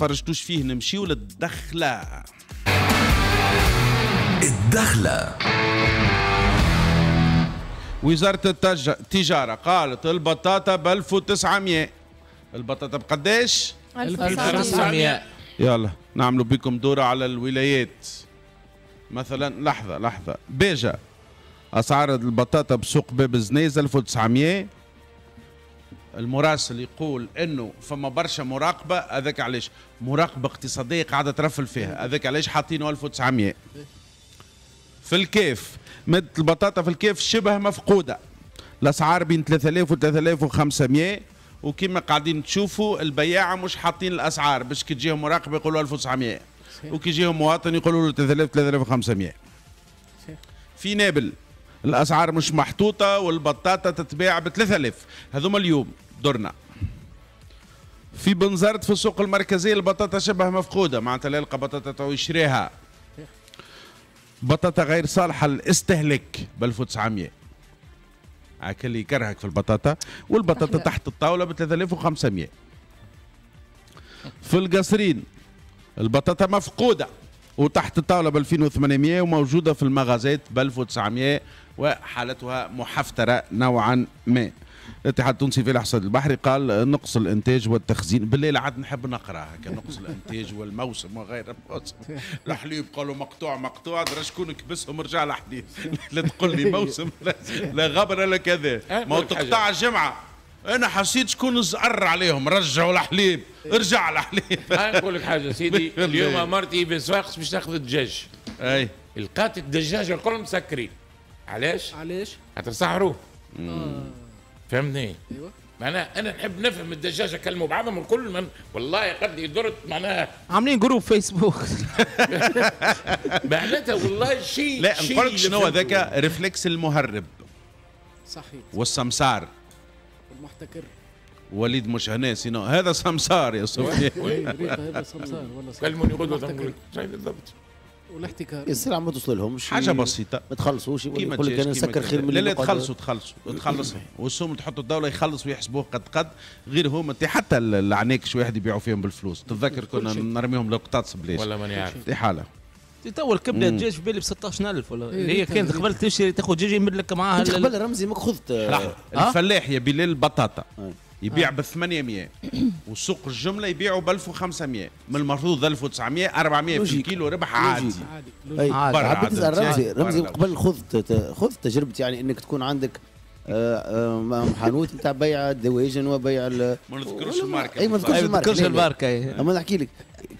فرجتوش فيه نمشيو للدخلة. الدخلة. وزارة التج- التجارة قالت البطاطا ب 1900 البطاطا بقداش؟ 1900 يلا نعملوا بكم دورة على الولايات. مثلا لحظة لحظة. بيجا. أسعار البطاطا بسوق باب الزنيز 1900 المراسل يقول إنه فما برشا مراقبة هذاك علاش؟ مراقبة اقتصادية قاعدة ترفل فيها هذاك علاش حاطينه 1900 في الكيف مادة البطاطا في الكيف شبه مفقودة الأسعار بين 3000 و 3500 وكما قاعدين تشوفوا البياعة مش حاطين الأسعار باش كي تجيهم مراقب يقولوا 1900 وكي يجيهم مواطن يقولوا له 3000 3500 في نابل الأسعار مش محطوطة والبطاطا تتباع ب 3000 هذوما اليوم درنا في بنزرت في السوق المركزية البطاطا شبه مفقودة معناتها لا يلقى بطاطا تو يشريها. بطاطا غير صالحة للاستهلاك ب 1900 هاك اللي يكرهك في البطاطا والبطاطا تحت الطاولة ب 3500 في القصرين البطاطا مفقودة وتحت الطاولة ب 2800 وموجودة في المغازات ب 1900 وحالتها محفترة نوعا ما. الاتحاد التونسي في الاحصاء البحري قال نقص الإنتاج والتخزين. بالليل عاد نحب نقرا هكا نقص الإنتاج والموسم وغير الموسم الحليب قالوا مقطوع مقطوع درا شكون كبسهم رجع الحديث لا تقول لي موسم لا, غبر لا كذا. ما هو تقطع الجمعه أنا حسيت شكون زعر عليهم رجعوا الحليب. ارجع الحليب. أنا نقول لك حاجة سيدي اليوم مرتي بن صفاقس باش تاخذ الدجاج. أي. لقات الدجاج الكل مسكرين. علاش؟ علاش؟ خاطر سهروا فهمتني؟ أيوه. معناها أنا نحب نفهم الدجاج كلموا بعضهم الكل من والله قد درت معناها. عاملين groupe Facebook معناتها والله شيء لا نقول لك شنو. هذاك réflexe المهرب. صحيح. والسمسار. المحتكر وليد مش هنا سينو هذا سمسار يا إيه، ريبة هذا سمسار صح. كلموني غدوه شاي بالضبط. والاحتكار. السلعة ما توصل لهمش حاجة بسيطة. ما تخلصوش كيما يقول لك أنا نسكر. خير من لا اللي لا تخلصوا تخلصوا تخلصوا. والسوم تحطوا الدولة يخلص ويحسبوه قد قد. غير هما انت حتى العناك شوية واحد يبيعوا فيهم بالفلوس. تتذكر كنا. نرميهم لقطات بلاش ولا ماني عارف دي حالة. تو الكبدة مم. دجاج في بالي ب 16000 ولا إيه، اللي هي كانت. قبل تشتري تاخذ دجاج يمد لك معاها قبل رمزي ماك خذت؟ الفلاح يا بلال البطاطا آه. يبيع ب 800 وسوق الجملة يبيعوا ب 1500 من المفروض 1900 400 في. الكيلو ربح عادي. عادي logique. عادي. عادي. نسال رمزي رمزي. قبل خذ ت- خذ تجربة يعني إنك تكون عندك آه، آه، حانوت نتاع بيع الدواجن وبيع ال- ما نذكرش الماركة أي ما أي تذكرش ما لا. الماركة. أما نحكي لك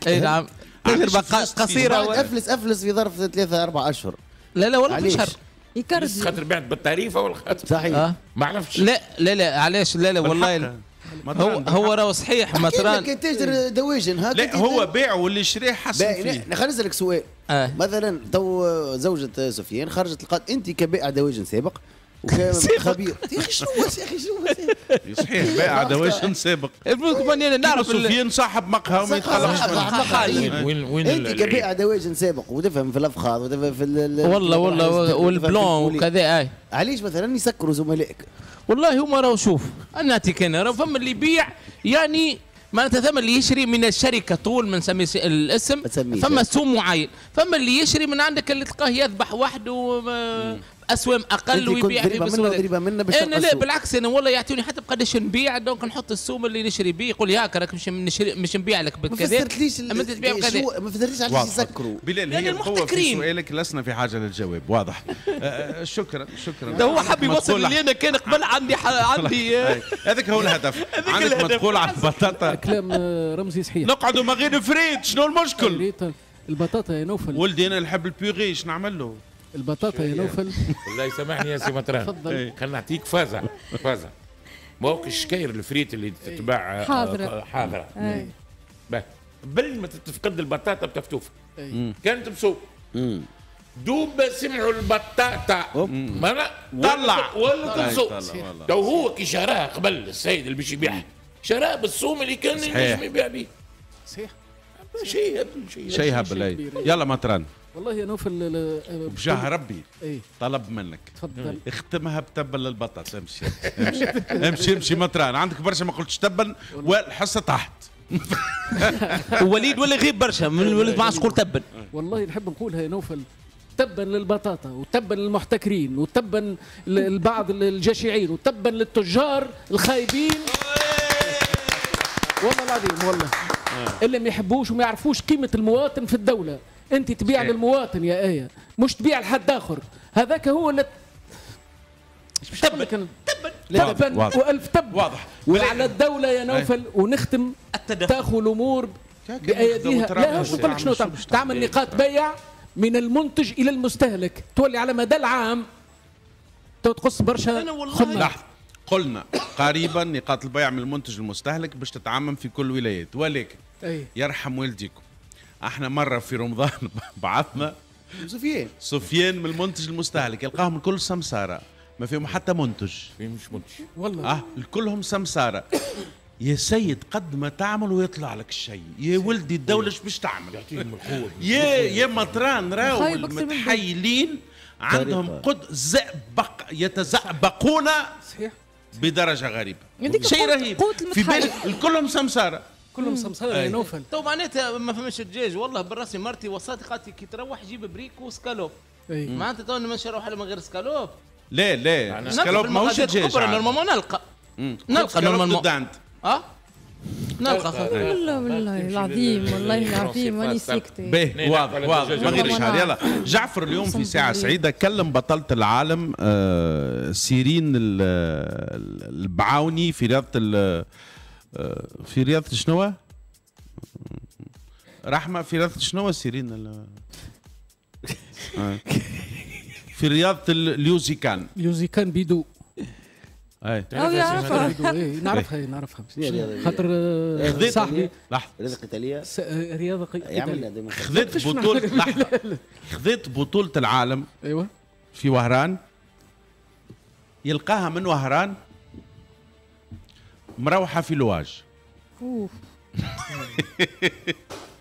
أي نعم تجربه قصيرة. أفلس أفلس في ظرف ثلاثة أربع أشهر لا لا والله في؟ شهر يكرز خاطر بعت بالتعريفة ولا خاطر صحيح. آه. ما عرفتش. لا لا لا علاش؟ لا لا والله بالحق. هو هو راهو صحيح مثلا لك تاجر دواجن. هكا لا هو بيع واللي شريه حسن فيه. خليني نسألك سؤال. آه. مثلا تو زوجة سفيان خرجت لقات أنت كبائع دواجن سابق وكخبير يا أخي شنو يا أخي شنو صحيح بائع دواجن سابق المفروض أنا نعرف سفيان صاحب مقهى وما صح. وين وين وين أنت كبائع دواجن سابق وتفهم في الأفخاذ وتفهم في ال- ال- والله والله والبلون. وكذا آي. علاش مثلا يسكروا زملائك؟ والله هما راهو شوف أنا نعطيك أنا راهو فما اللي يبيع يعني معناتها ثم اللي يشري من الشركة طول ما نسمي الاسم. فما سوم معين. فما اللي يشري من عندك اللي تلقاه يذبح وحده ما- اسوام أقل ويبيع في بسهوله منه باش أنا لا. بالعكس أنا والله يعطوني حتى بقداش نبيع. donc نحط السوم اللي نشري بيه يقول لي هاك راك مش نشري مش نبيع لك ما بكذا فسرتليش بكذا شو- ما فسرتليش علاش. يسكروا بلال هي هو في. سؤالك لسنا في حاجة للجواب. واضح. آه، آه، شكرا شكرا. ده هو حب يوصل اللي أنا كان قبل عندي عندي أي، هذاك هو الهدف. عندك. مدخول على البطاطا. كلام آه، رمزي صحيح. نقعدوا ما غير فريد شنو المشكل؟ البطاطا يا نوفل ولدي أنا نحب ال purée إيش نعمل له؟ البطاطا يا نوفل. والله يسامحني يا سي مطران تفضل. خلينا نعطيك فازة فازة. ما هوك الشكاير الفريت اللي تتباع آه، حاضرة. آه، حاضرة. أي. به قبل ما تتفقد البطاطا بتفتوفة. أي. كانت بسوق. دوب سمعوا البطاطا. ما لا طلع. ولا والله. تو هو كي شراها قبل السيد اللي باش يبيعها شراها بالسوم اللي كان. ينجم يبيع به صحيح. شيء هبل شيء شيء هبل. يلا مطران. والله يا نوفل ال- آه، بجاه ربي. إي. طلب منك. تفضل. اختمها بتبل للبطاطا امشي. امشي. امشي امشي مطران. عندك برشا ما قلتش تبن والحصه تحت ووليد ولا يغيب برشا. من الوليد ما يقول تبا والله نحب نقولها يا نوفل. تبا للبطاطا وتبا للمحتكرين وتبا لبعض الجشعين وتبا للتجار الخايبين. والله العظيم والله. اللي ما يحبوش وما يعرفوش قيمة المواطن في الدولة. أنت تبيع صحيح. للمواطن يا آية مش تبيع لحد آخر. هذاك هو اللي تبا تبا تبا واضح. وألف تب واضح. وعلى الدولة يا نوفل ونختم. تاخذ الأمور بأيديها. لا مش نقول لك شنو؟ تعمل تعمل نقاط بيع من المنتج إلى المستهلك. تولي على مدى العام. تقص برشا أنا والله قلنا قريبا نقاط البيع من المنتج للمستهلك باش تتعمم في كل الولايات. ولكن أي. يرحم والديكم. إحنا مرة في رمضان بعثنا سفيان. سفيان من المنتج المستهلك يلقاهم الكل سمسارة. ما فيهم حتى منتج. في مش منتج. والله. آه كلهم سمسارة. يا سيد قد ما تعمل ويطلع لك الشيء يا ولدي الدولة إيش باش تعمل؟ يعطيهم القوه يا يا مطران راهو المتحيلين عندهم. قد زئبق يتزأبقون صحيح. بدرجة غريبة. يديك شيء رهيب. في. بالي الكلهم سمسارة. كلهم سمسارة يا. نوفل. تو معناتها ما فهمش الدجاج والله بالرسمي مرتي وصلت قالت لي كي تروح جيب بريك وسكالوب أي. معناتها تو نمشي نروح من غير سكالوب لا لا سكالوب ماهوش دجاج. normalement نلقى. نلقى normalement. آه نلقى. خلاص. والله والله العظيم والله العظيم ماني سكتة باهي واضح واضح. ما غير. شهر يلا. جعفر اليوم في ساعة. سعيدة. كلم بطلة العالم آه، سيرين ال- ال- البعاوني في رياضة ال- في رياضة شنو؟ رحمة في رياضة شنو سيرين ال- آه. في رياضة ال- اليوزيكان. يوزي كان بيدو. أي. إيه، نعرفها إيه، نعرفها. الرياضة دي؟ خاطر آه، صاحبي. لحظة. رياضة قتالية. س- آه، رياضة قي- يعمل قتالية. دائما خذيت بطولة لحظة. خذيت بطولة العالم أيوه. في وهران. يلقاها من وهران. مروحة في لواج. أوف.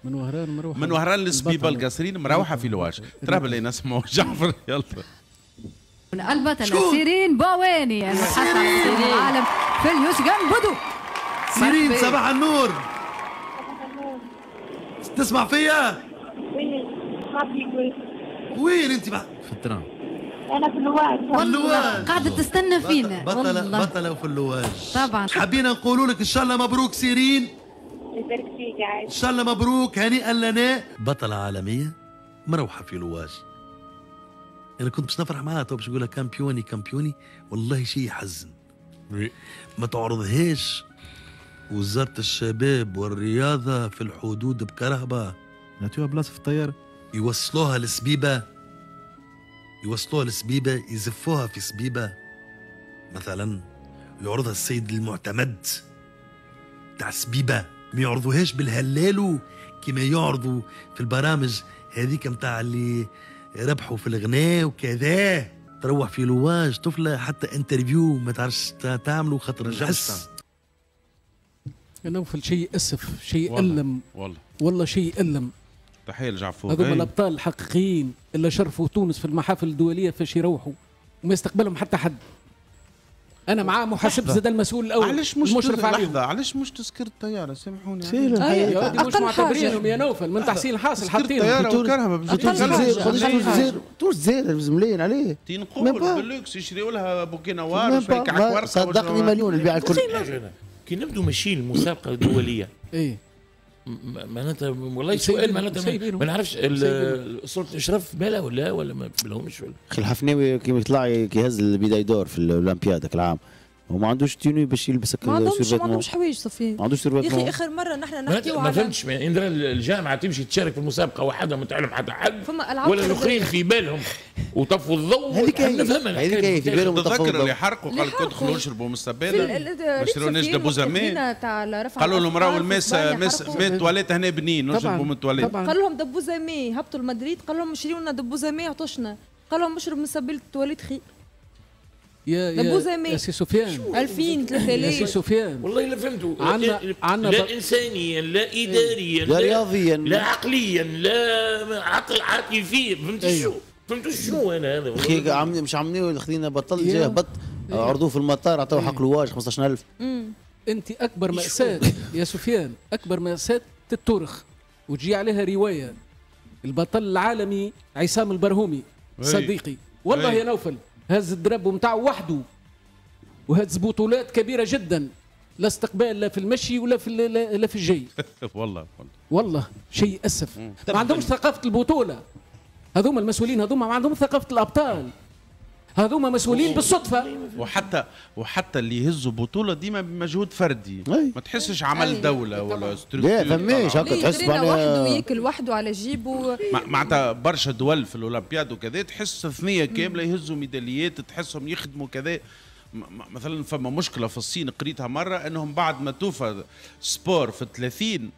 من وهران مروحة. من وهران لسبيبة البطل. القصرين مروحة في لواج. ترى بالله ناس مو جعفر يلا. البطلة سيرين باواني المتحدث عن العالم. في اليوسجان بدو سيرين صباح النور. تسمع فيا؟ وين انت بقى؟ في الترام. أنا في في ال louage قاعدة تستنى فينا. بطلة والله. بطلة وفي ال louage. طبعا. حابين نقولوا لك إن شاء الله مبروك سيرين. يبارك فيك يا عايش إن شاء الله مبروك. هنيئا لنا. بطلة عالمية مروحة في louage أنا كنت باش نفرح معاها تو باش نقولها campioni campioni. والله شيء يحزن. ما تعرضهاش. وزارة الشباب والرياضة في الحدود بكرهبة نعطيوها بلاصة في الطيارة. يوصلوها لسبيبة. يوصلوها لسبيبة يزفوها في سبيبة. مثلا ويعرضها السيد المعتمد تاع سبيبة. ما يعرضوهاش بالهلالو كما يعرضوا في البرامج هذيك متاع اللي ربحوا في الغناء وكذا. تروح في لواج طفلة حتى انترفيو ما تعرفش تعملوا خاطر نحس نوفل شيء أسف شيء والله. ألم. والله. والله شيء ألم. تحية لجعفور هذوما. الأبطال الحقيقيين اللي شرفوا تونس في المحافل الدولية فاش يروحوا وما يستقبلهم حتى حد أنا معاه محاسب. زاد المسؤول الأول علاش مش المشرف تز- عليهم لحظة علاش مش تذكر الطيارة سامحوني. يا الحياة ودي مش معتبرينهم. يا نوفل من تحسين الحاصل الطيارة تونس. والكرهبة باش تونس. زير تونس. زير تونس زير ملايين عليه تين ميم قول با. باللوكس يشريوا لها بوكينوار ما- ورقة صدقني مليون البيع الكل كي نبدو ماشيين المسابقة الدولية إيه معناتها والله سؤال معناتها ما- نعرفش سلطه الاشراف بالها ولا ولا ما في بالهمش ولا الحفناوي كي يطلع كيهز البداية دور في الأولمبياد العام وما عندوش تيوني باش يلبس ما عندهمش ما عندهمش حوايج صفي ما عندوش يا أخي آخر مرة نحن ما نحكيو ما على فهمتش ما اندرا الجامعة تمشي تشارك في المسابقة وحدها ما تعلم حتى حد فما ألعاب ولا. الآخرين في بالهم. وطفوا الضوء. هذيك هي نفهمها. هذيك هي في بالهم تذكر. اللي حرقوا قال اللي لك ادخلوا. اشربوا من في السبانة ال- ما دبو صفير زمان قالوا لهم راهو الماس ماس تواليت هنا بنين نشربوا من التواليت. طبعا. قال لهم دبوا زمي هبطوا لمدريد قال لهم شريوا لنا زمي عطشنا قال لهم اشرب من سبيل التواليت خي يا يا, سي سفيان. 2000 يا سي 3000 سفيان. والله لا فهمتوا. عنا- لا, عنا لا انسانيا لا اداريا لا رياضيا. لا عقليا لا عقل عاطفيا فهمت أيوه. شو؟ فهمت شنو أنا هذا؟ أخي عم مش عملوا خذينا بطل. جاه بط عرضوه في المطار عطوه حق لواج 15000 أمم. أنت أكبر مأساة يا سفيان أكبر مأساة التورخ وتجي عليها رواية. البطل العالمي عصام البرهومي. صديقي. والله. يا نوفل. هز الدرب نتاعو وحده. وهز بطولات كبيرة جدا. لا استقبال لا في المشي ولا في ال- لا في الجي والله والله. والله شيء أسف. ما عندهمش ثقافة البطولة. هذوما المسؤولين هذوما ما عندهم ثقافة الأبطال. هذوما مسؤولين بالصدفة. وحتى وحتى اللي يهزوا بطولة ديما بمجهود فردي. أي. ما تحسش عمل أي. دولة ولا لا فماش. هكا تحس وحده وياكل وحده على جيبه. مع- معناتها برشا دول في الأولمبياد وكذا تحس ثنيه كاملة يهزوا ميداليات تحسهم يخدموا كذا. مثلا فما مشكلة في الصين قريتها مرة إنهم بعد ما توفى سبور في 30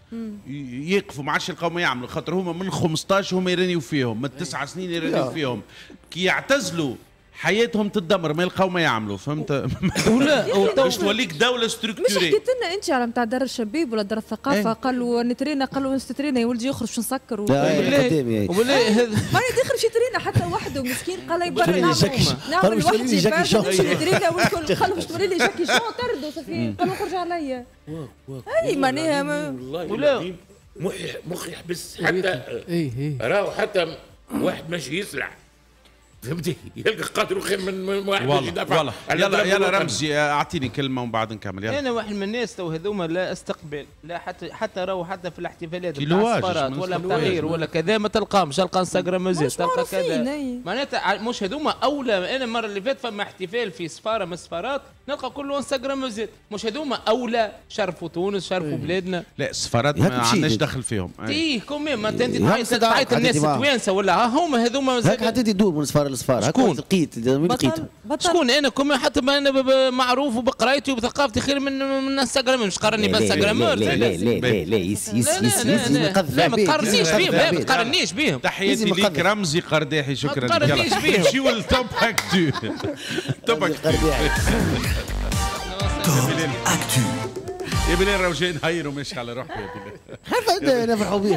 ي- يقفوا ما عادش يلقاو ما يعملوا خاطر هما من 15 هما يرانيو فيهم من تسع سنين يرانيو فيهم. كي يعتزلوا حياتهم تدمر ما يلقاو ما يعملوا فهمت؟ ولا باش توليك دولة مش ستركتوري حكيت لنا أنت على نتاع دار الشباب ولا دار الثقافة إيه. قالوا نترينا قالوا نسترينا يا ولدي يخرج باش نسكر ولا- هي. ولا هذا ما يدخل شي ترينا حتى وحده مسكين قال لي برا توريني نعمل جاكي شون. نعمل قالوا باش وحدي نترينا والكل باش توري لي جاكي شون تردوا صافي. قالوا خرج عليا. أي معناها ولا- مخي مخي يحبس حتى راهو حتى واحد ماشي يسلع فهمتي يلقى قاتل خير من من واحد والله يدافع والله على يلا يلا. رمزي أعطيني كلمة ومن بعد نكمل يلا أنا واحد من الناس تو هذوما لا استقبال لا حتى حتى راهو حتى في الاحتفالات بتاع السفارات من ولا السفارات. بتغيير ولا كذا ما تلقاهمش تلقى انستغرامات مش تلقى كذا أي. معناتها مش هذوما أولى أنا المرة اللي فاتت فما احتفال في سفاره من السفارات نلقى كله انستغرامات مش هذوما أولى شرفوا تونس شرفوا بلادنا لا السفارات ما عندناش. دخل فيهم. أي. تيه كومي ما انت انت تعيط الناس. التوانسة ولا؟ ها هما هذوما هاك حتى يدور من سفارة لسفارة. هاك شكون؟ لقيت بطل شكون؟ أنا كومي حتى ما أنا معروف وبقرايتي وبثقافتي خير من من إنستغرام. مش قارني بانستغرامر لا لا لا لا لا يس يس لا يس لا ما تقارنيش بيهم لا ما. تقارنيش بيهم. تحياتي ليك. رمزي قرداحي شكرا. ما تقارنيش. بيهم. نمشيو للتوب اكتو توب اكتو قرداحي. اكتو يا بلال راهو جاي نهير وماشي على روحي يا بلال أنا نفرحوا بيه